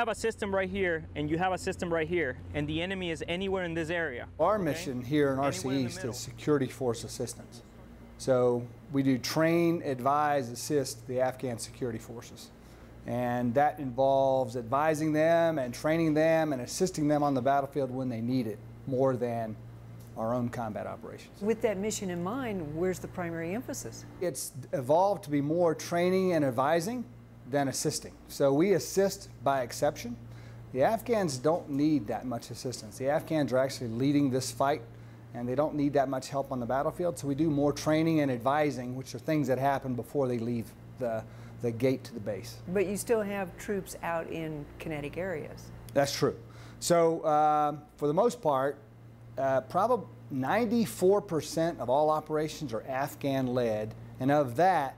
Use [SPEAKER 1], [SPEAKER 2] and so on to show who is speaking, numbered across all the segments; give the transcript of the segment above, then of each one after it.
[SPEAKER 1] have a system right here and you have a system right here, and the enemy is anywhere in this area.
[SPEAKER 2] Our
[SPEAKER 1] okay?
[SPEAKER 2] mission here in RC
[SPEAKER 1] Anywhere
[SPEAKER 2] East
[SPEAKER 1] middle.
[SPEAKER 2] is security force assistance. So we do train, advise, assist the Afghan security forces. And that involves advising them and training them and assisting them on the battlefield when they need it more than our own combat operations.
[SPEAKER 3] With that mission in mind, where's the primary emphasis?
[SPEAKER 2] It's evolved to be more training and advising than assisting. So we assist by exception. The Afghans don't need that much assistance. The Afghans are actually leading this fight and they don't need that much help on the battlefield. So we do more training and advising, which are things that happen before they leave the, the gate to the base.
[SPEAKER 3] But you still have troops out in kinetic areas.
[SPEAKER 2] That's true. So, uh, for the most part, uh, probably 94% of all operations are Afghan led, and of that,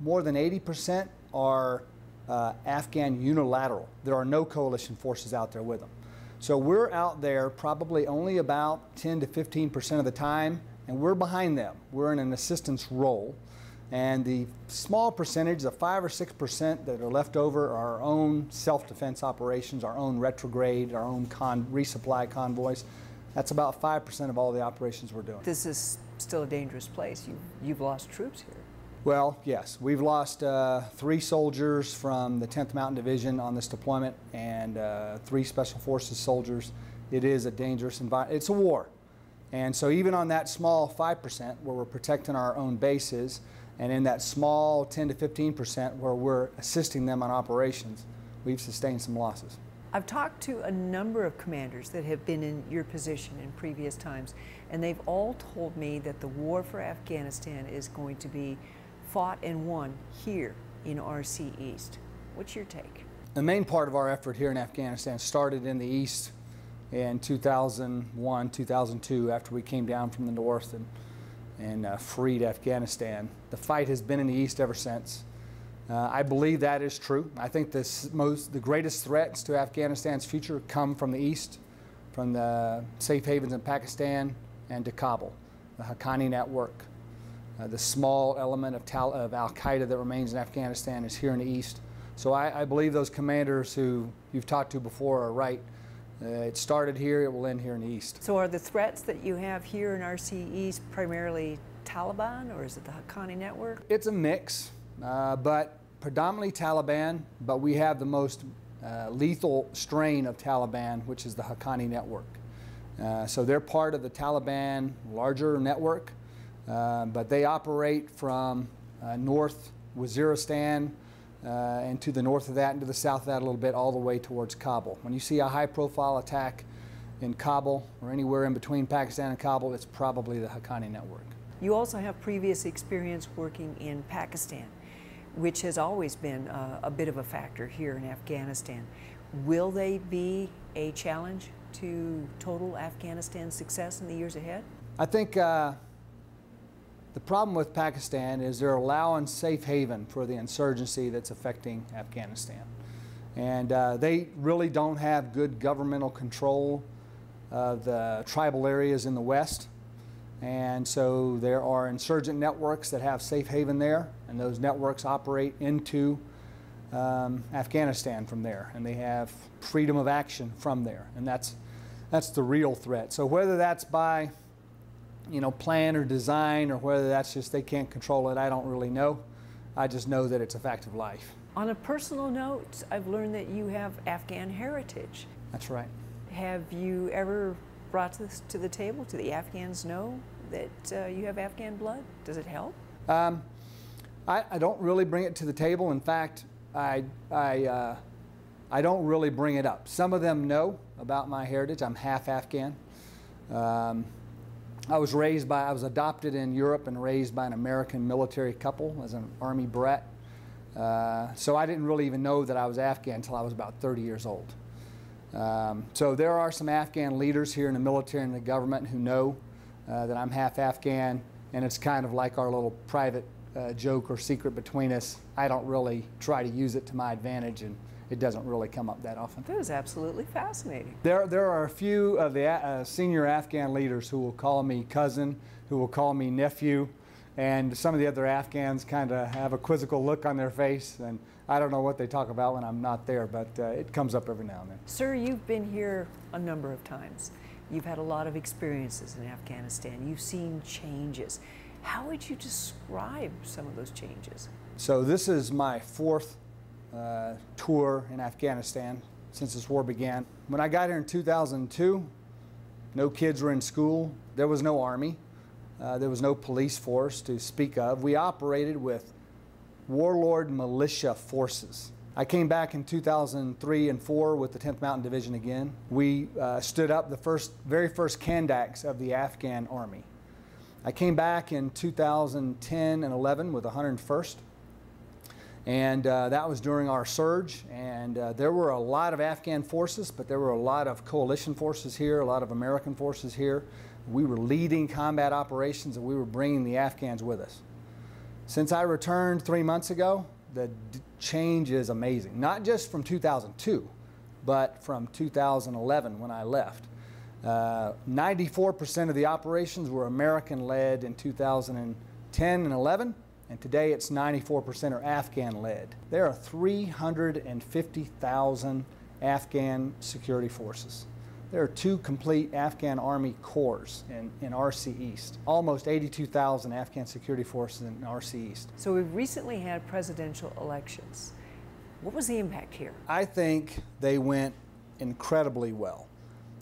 [SPEAKER 2] more than 80% are uh, Afghan unilateral. There are no coalition forces out there with them. So, we're out there probably only about 10 to 15% of the time, and we're behind them. We're in an assistance role. And the small percentage, the five or six percent that are left over, are our own self-defense operations, our own retrograde, our own con- resupply convoys. That's about five percent of all the operations we're doing.
[SPEAKER 3] This is still a dangerous place. You, you've lost troops here.
[SPEAKER 2] Well, yes, we've lost uh, three soldiers from the 10th Mountain Division on this deployment, and uh, three Special Forces soldiers. It is a dangerous environment. It's a war, and so even on that small five percent where we're protecting our own bases, and in that small 10 to 15 percent where we're assisting them on operations, we've sustained some losses.
[SPEAKER 3] I've talked to a number of commanders that have been in your position in previous times, and they've all told me that the war for Afghanistan is going to be fought and won here in RC East. What's your take?
[SPEAKER 2] The main part of our effort here in Afghanistan started in the east in 2001, 2002, after we came down from the north and, and uh, freed Afghanistan. The fight has been in the east ever since. Uh, I believe that is true. I think this most, the greatest threats to Afghanistan's future come from the east, from the safe havens in Pakistan and to Kabul, the Haqqani network. Uh, the small element of, Tal- of Al Qaeda that remains in Afghanistan is here in the east. So I, I believe those commanders who you've talked to before are right. Uh, it started here, it will end here in the east.
[SPEAKER 3] So, are the threats that you have here in RC East primarily Taliban, or is it the Haqqani network?
[SPEAKER 2] It's a mix, uh, but predominantly Taliban, but we have the most uh, lethal strain of Taliban, which is the Haqqani network. Uh, so they're part of the Taliban larger network, uh, but they operate from uh, North Waziristan uh, and to the north of that and to the south of that a little bit, all the way towards Kabul. When you see a high profile attack in Kabul or anywhere in between Pakistan and Kabul, it's probably the Haqqani network.
[SPEAKER 3] You also have previous experience working in Pakistan, which has always been uh, a bit of a factor here in Afghanistan. Will they be a challenge to total Afghanistan success in the years ahead?
[SPEAKER 2] I think uh, the problem with Pakistan is they're allowing safe haven for the insurgency that's affecting Afghanistan. And uh, they really don't have good governmental control of the tribal areas in the west. And so there are insurgent networks that have safe haven there, and those networks operate into um, Afghanistan from there, and they have freedom of action from there, and that's that's the real threat. So whether that's by you know plan or design, or whether that's just they can't control it, I don't really know. I just know that it's a fact of life.
[SPEAKER 3] On a personal note, I've learned that you have Afghan heritage.
[SPEAKER 2] That's right.
[SPEAKER 3] Have you ever brought this to the table? Do the Afghans know that uh, you have Afghan blood? Does it help?
[SPEAKER 2] Um, I, I don't really bring it to the table. In fact, I, I, uh, I don't really bring it up. Some of them know about my heritage. I'm half Afghan. Um, I was raised by, I was adopted in Europe and raised by an American military couple as an Army brat. Uh, so I didn't really even know that I was Afghan until I was about 30 years old. Um, so there are some Afghan leaders here in the military and the government who know uh, that I'm half Afghan, and it's kind of like our little private uh, joke or secret between us. I don't really try to use it to my advantage, and it doesn't really come up that often.
[SPEAKER 3] That is absolutely fascinating.
[SPEAKER 2] There, there are a few of the uh, senior Afghan leaders who will call me cousin, who will call me nephew, and some of the other Afghans kind of have a quizzical look on their face, and I don't know what they talk about when I'm not there, but uh, it comes up every now and then.
[SPEAKER 3] Sir, you've been here a number of times. You've had a lot of experiences in Afghanistan. You've seen changes. How would you describe some of those changes?
[SPEAKER 2] So this is my fourth uh, tour in Afghanistan since this war began. When I got here in 2002, no kids were in school. There was no army. Uh, there was no police force to speak of. We operated with warlord militia forces. I came back in 2003 and 4 with the 10th Mountain Division again. We uh, stood up the first, very first Kandaks of the Afghan army. I came back in 2010 and 11 with the 101st. And uh, that was during our surge. And uh, there were a lot of Afghan forces, but there were a lot of coalition forces here, a lot of American forces here. We were leading combat operations and we were bringing the Afghans with us. Since I returned three months ago, the change is amazing. Not just from 2002, but from 2011 when I left. 94% uh, of the operations were American led in 2010 and 11, and today it's 94% are Afghan led. There are 350,000 Afghan security forces. There are two complete Afghan Army corps in, in RC East, almost 82,000 Afghan security forces in RC East.
[SPEAKER 3] So we've recently had presidential elections. What was the impact here?
[SPEAKER 2] I think they went incredibly well.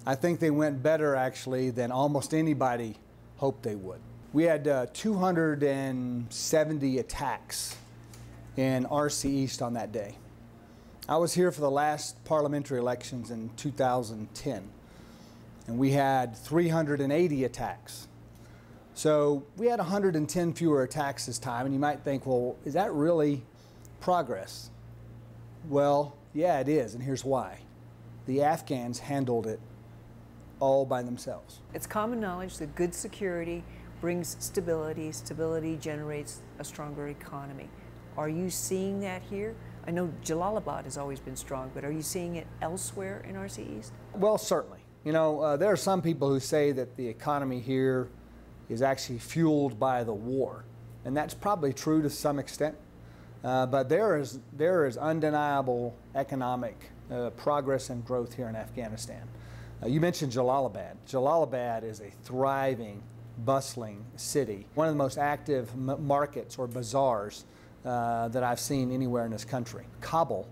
[SPEAKER 2] I think they went better actually than almost anybody hoped they would. We had uh, 270 attacks in RC East on that day. I was here for the last parliamentary elections in 2010 and we had 380 attacks. So we had 110 fewer attacks this time, and you might think, well, is that really progress? Well, yeah, it is, and here's why. The Afghans handled it all by themselves.
[SPEAKER 3] It's common knowledge that good security brings stability, stability generates a stronger economy. Are you seeing that here? I know Jalalabad has always been strong, but are you seeing it elsewhere in RC East?
[SPEAKER 2] Well, certainly. You know, uh, there are some people who say that the economy here is actually fueled by the war, and that's probably true to some extent. Uh, but there is there is undeniable economic uh, progress and growth here in Afghanistan. Uh, you mentioned Jalalabad. Jalalabad is a thriving, bustling city, one of the most active markets or bazaars uh, that I've seen anywhere in this country. Kabul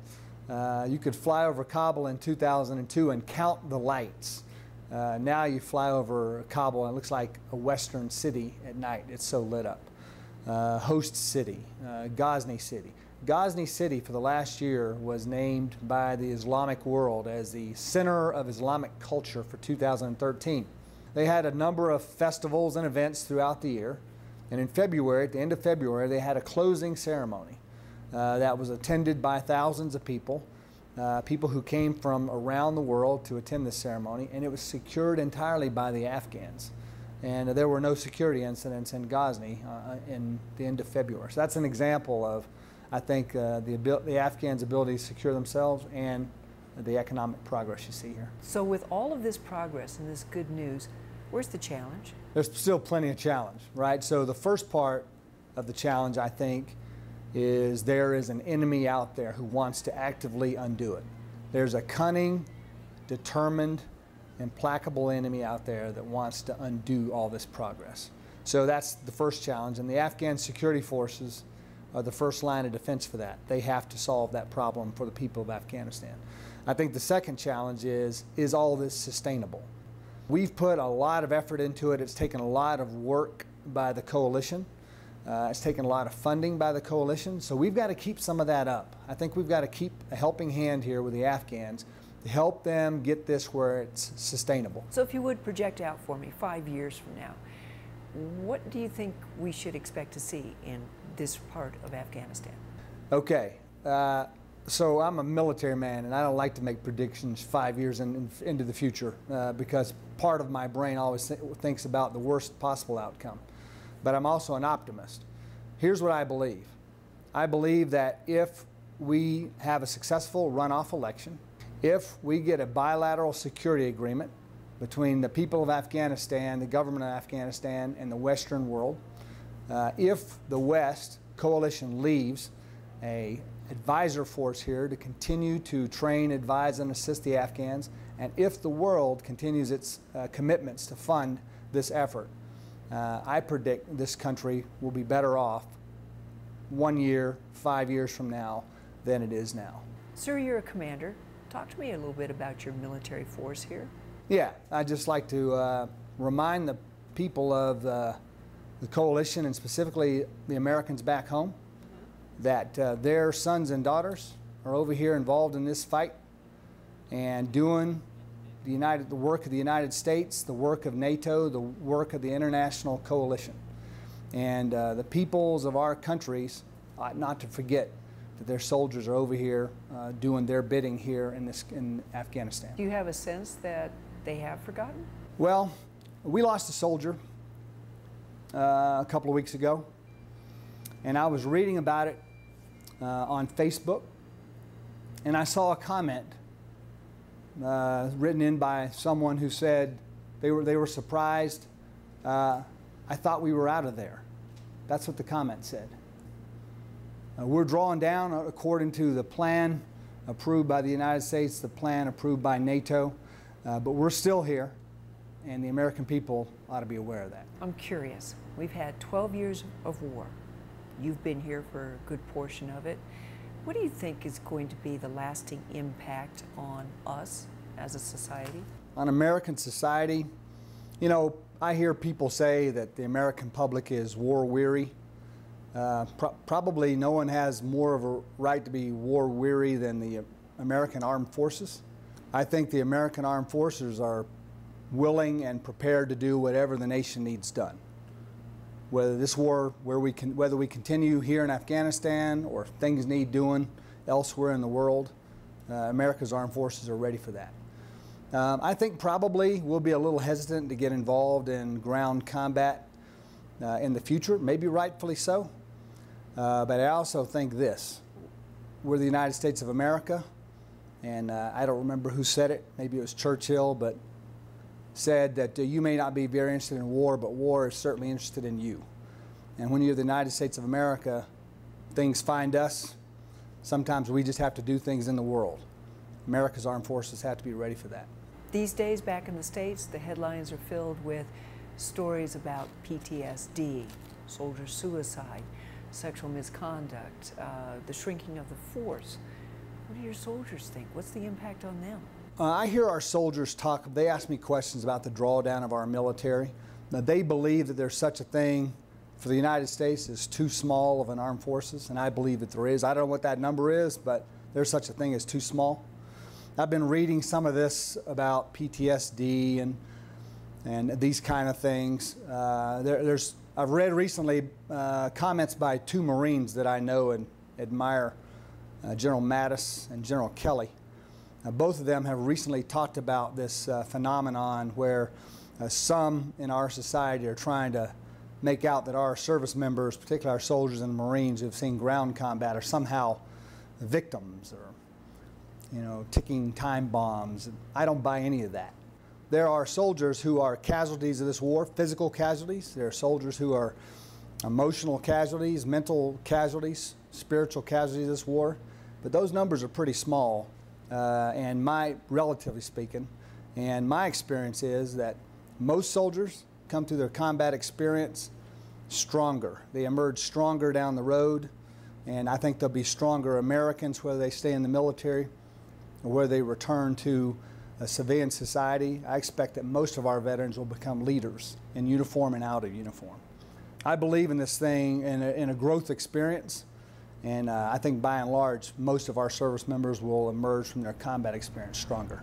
[SPEAKER 2] uh, you could fly over Kabul in 2002 and count the lights. Uh, now you fly over Kabul and it looks like a western city at night. It's so lit up. Uh, Khost city, uh, Ghazni city. Ghazni city for the last year was named by the Islamic world as the center of Islamic culture for 2013. They had a number of festivals and events throughout the year. And in February, at the end of February, they had a closing ceremony. Uh, that was attended by thousands of people, uh, people who came from around the world to attend this ceremony, and it was secured entirely by the Afghans. And there were no security incidents in Ghazni uh, in the end of February. So that's an example of, I think, uh, the, the Afghans' ability to secure themselves and the economic progress you see here.
[SPEAKER 3] So, with all of this progress and this good news, where's the challenge?
[SPEAKER 2] There's still plenty of challenge, right? So, the first part of the challenge, I think, is there is an enemy out there who wants to actively undo it. There's a cunning, determined, implacable enemy out there that wants to undo all this progress. So that's the first challenge, and the Afghan security forces are the first line of defense for that. They have to solve that problem for the people of Afghanistan. I think the second challenge is is all this sustainable? We've put a lot of effort into it. It's taken a lot of work by the coalition. Uh, it's taken a lot of funding by the coalition, so we've got to keep some of that up. I think we've got to keep a helping hand here with the Afghans to help them get this where it's sustainable.
[SPEAKER 3] So, if you would project out for me five years from now, what do you think we should expect to see in this part of Afghanistan?
[SPEAKER 2] Okay. Uh, so I'm a military man, and I don't like to make predictions five years in, in, into the future uh, because part of my brain always th thinks about the worst possible outcome but I'm also an optimist. Here's what I believe I believe that if we have a successful runoff election, if we get a bilateral security agreement between the people of Afghanistan, the government of Afghanistan, and the Western world, Uh, if the West coalition leaves a advisor force here to continue to train, advise, and assist the Afghans, and if the world continues its uh, commitments to fund this effort, uh, I predict this country will be better off one year, five years from now than it is now.
[SPEAKER 3] Sir, you're a commander. Talk to me a little bit about your military force here.
[SPEAKER 2] Yeah, I'd just like to uh, remind the people of the, the coalition and specifically the Americans back home that uh, their sons and daughters are over here involved in this fight and doing the United, the work of the United States, the work of NATO, the work of the international coalition. And uh, the peoples of our countries ought not to forget that their soldiers are over here uh, doing their bidding here in, this, in Afghanistan.
[SPEAKER 3] Do you have a sense that they have forgotten?
[SPEAKER 2] Well, we lost a soldier uh, a couple of weeks ago, and I was reading about it uh, on Facebook, and I saw a comment uh, written in by someone who said they were, they were surprised. Uh, I thought we were out of there. That's what the comment said. Uh, we're drawing down according to the plan approved by the United States, the plan approved by NATO, uh, but we're still here, and the American people ought to be aware of that.
[SPEAKER 3] I'm curious. We've had 12 years of war. You've been here for a good portion of it. What do you think is going to be the lasting impact on us as a society?
[SPEAKER 2] On American society, you know, I hear people say that the American public is war weary. Uh, pro probably no one has more of a right to be war weary than the American Armed Forces. I think the American Armed Forces are willing and prepared to do whatever the nation needs done. Whether this war, where we can, whether we continue here in Afghanistan or things need doing elsewhere in the world, uh, America's armed forces are ready for that. Um, I think probably we'll be a little hesitant to get involved in ground combat uh, in the future, maybe rightfully so. Uh, but I also think this we're the United States of America, and uh, I don't remember who said it, maybe it was Churchill, but said that uh, you may not be very interested in war, but war is certainly interested in you. And when you're the United States of America, things find us. Sometimes we just have to do things in the world. America's armed forces have to be ready for that.
[SPEAKER 3] These days, back in the States, the headlines are filled with stories about PTSD, soldier suicide, sexual misconduct, uh, the shrinking of the force. What do your soldiers think? What's the impact on them?
[SPEAKER 2] Uh, I hear our soldiers talk, they ask me questions about the drawdown of our military. Now, they believe that there's such a thing for the United States as too small of an armed forces, and I believe that there is. I don't know what that number is, but there's such a thing as too small. I've been reading some of this about PTSD and and these kind of things. Uh, there, there's I've read recently uh, comments by two Marines that I know and admire, uh, General Mattis and General Kelly. Uh, both of them have recently talked about this uh, phenomenon where uh, some in our society are trying to make out that our service members, particularly our soldiers and Marines who've seen ground combat, are somehow victims or, you know, ticking time bombs. I don't buy any of that. There are soldiers who are casualties of this war, physical casualties. There are soldiers who are emotional casualties, mental casualties, spiritual casualties of this war. But those numbers are pretty small uh, and my, relatively speaking, and my experience is that most soldiers come through their combat experience stronger. They emerge stronger down the road, and I think they'll be stronger Americans whether they stay in the military or whether they return to a civilian society. I expect that most of our veterans will become leaders in uniform and out of uniform. I believe in this thing in a, in a growth experience and uh, I think by and large, most of our service members will emerge from their combat experience stronger.